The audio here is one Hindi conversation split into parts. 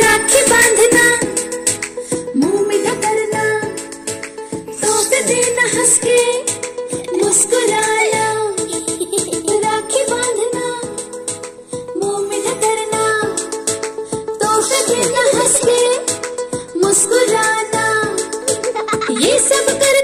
राखी बांधना, मुँह मीठा करना तोहफे देना हंस के मुस्कुराना राखी बांधना, मुँह मीठा करना तोहफे देना हंस के मुस्कुराना। ये सब कर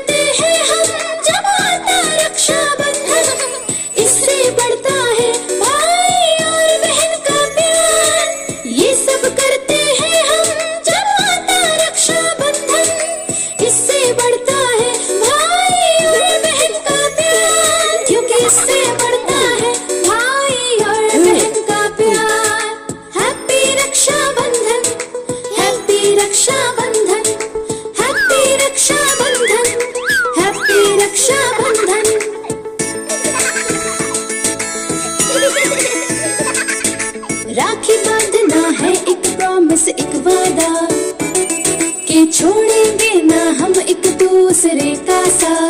राखी बांधना है एक प्रॉमिस एक वादा। के छोड़ेंगे ना हम एक दूसरे का साथ।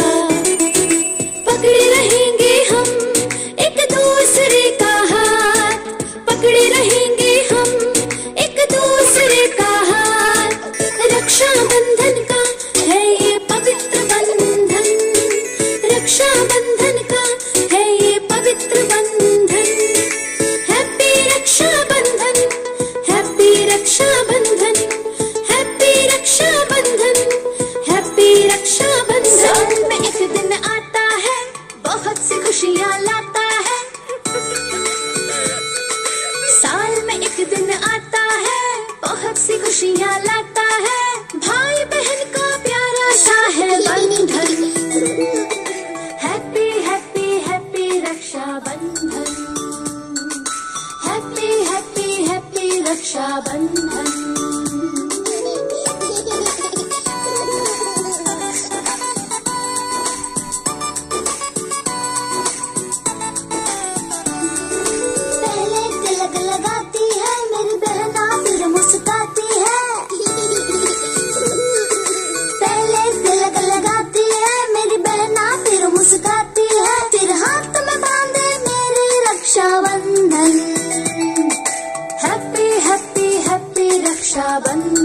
खुशियाँ लाता है। भाई बहन का प्यारा सा है बंधन। Happy happy happy Raksha Bandhan happy happy happy Rakshabandhan. Happy, happy, happy Raksha Bandhan.